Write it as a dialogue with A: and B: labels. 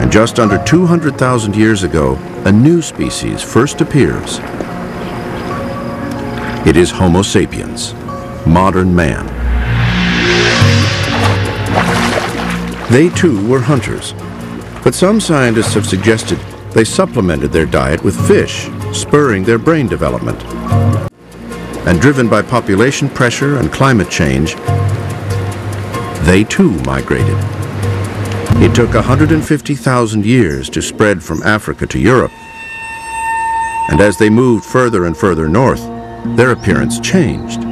A: And just under 200,000 years ago, a new species first appears. It is Homo sapiens, modern man. They too were hunters, but some scientists have suggested they supplemented their diet with fish, spurring their brain development. And driven by population pressure and climate change, they too migrated. It took 150,000 years to spread from Africa to Europe. And as they moved further and further north, their appearance changed.